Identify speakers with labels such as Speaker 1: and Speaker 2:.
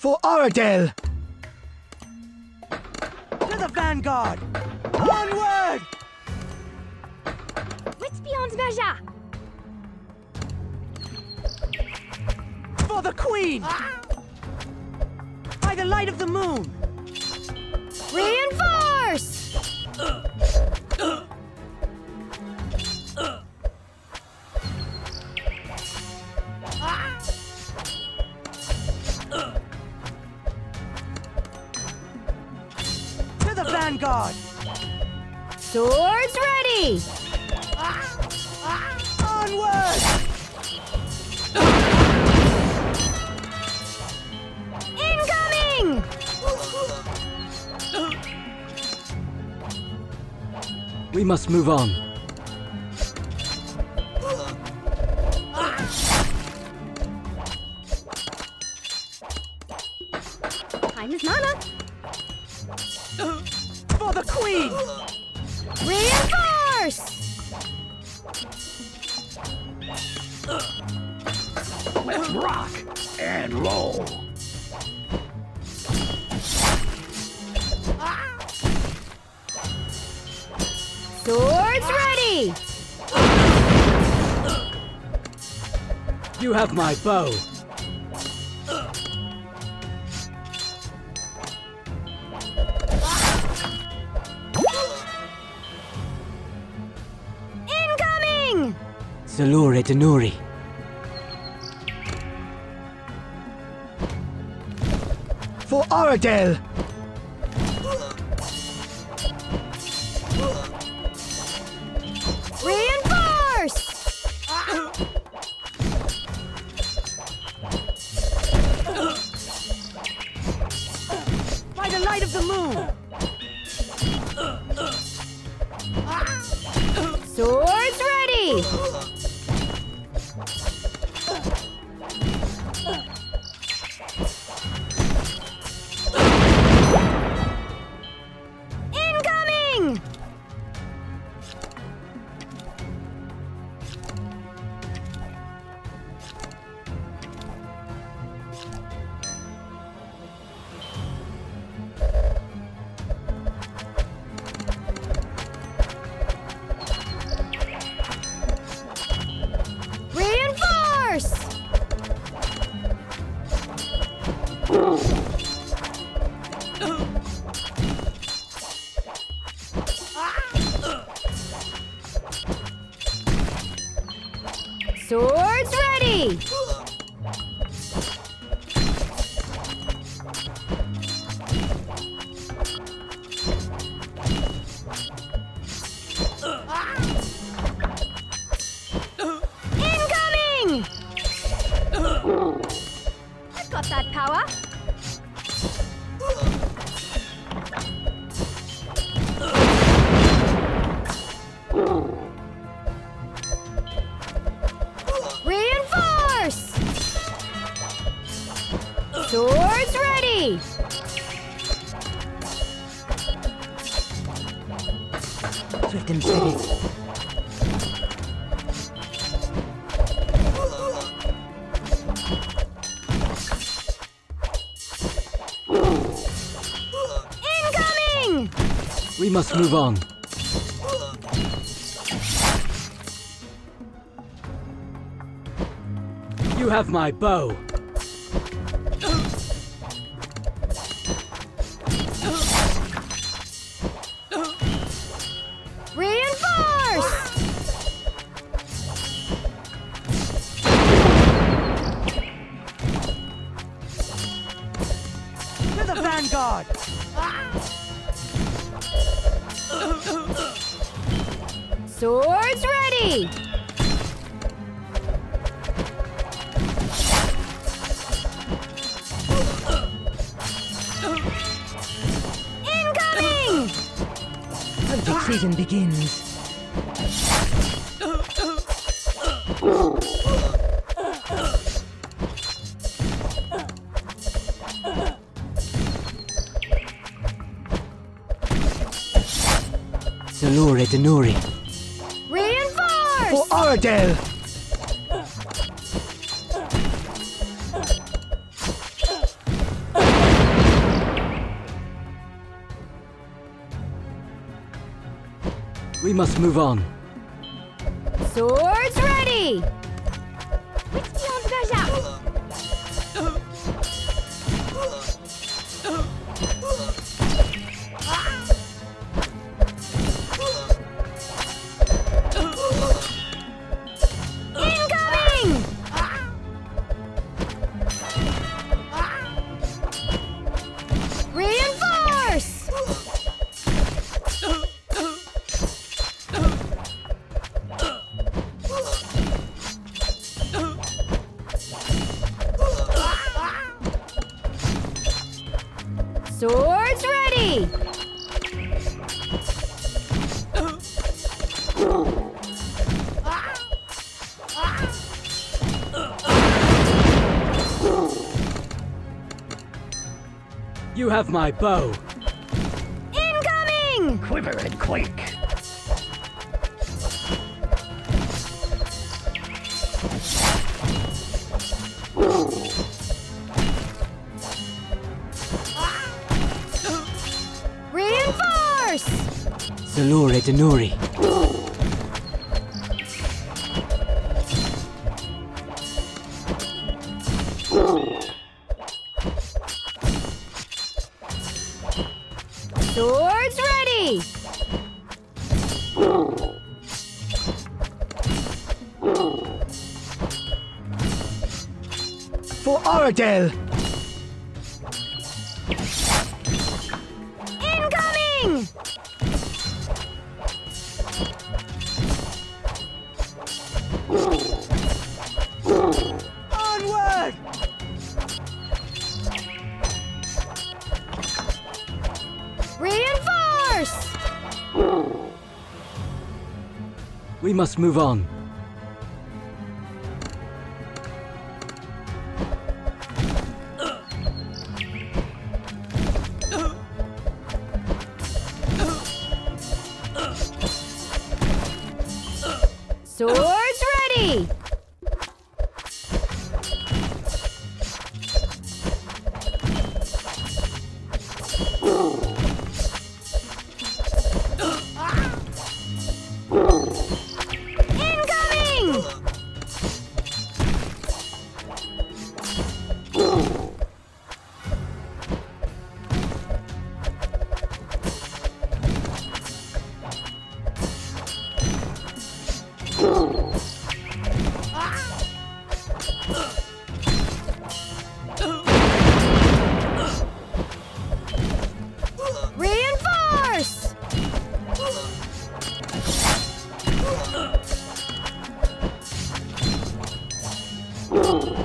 Speaker 1: For Aradel!
Speaker 2: To the vanguard! Onward!
Speaker 3: Wits beyond measure!
Speaker 2: For the queen! By the light of the moon! Vanguard!
Speaker 3: Swords ready!
Speaker 2: Onward!
Speaker 3: Incoming!
Speaker 1: We must move on. You have my bow.
Speaker 3: Incoming!
Speaker 1: Salure Denuri. For Aradel!
Speaker 3: Reinforce!
Speaker 2: The moon!
Speaker 3: Swords ready!
Speaker 2: Swift and.
Speaker 3: Incoming!
Speaker 1: We must move on. You have my bow.
Speaker 2: The vanguard!
Speaker 3: Swords ready! Incoming!
Speaker 2: Hunting season begins.
Speaker 1: Alore Denuri.
Speaker 3: Reinforce!
Speaker 1: For Aradel! We must move on.
Speaker 3: Swords ready!
Speaker 1: You have my bow.
Speaker 3: Incoming!
Speaker 4: Quiver and quake.
Speaker 3: Reinforce!
Speaker 1: Salure Denuri.
Speaker 3: Swords
Speaker 1: For Aradel!
Speaker 3: Incoming!
Speaker 1: Onward!
Speaker 3: Reinforce!
Speaker 1: We must move on.
Speaker 3: Swords Oh!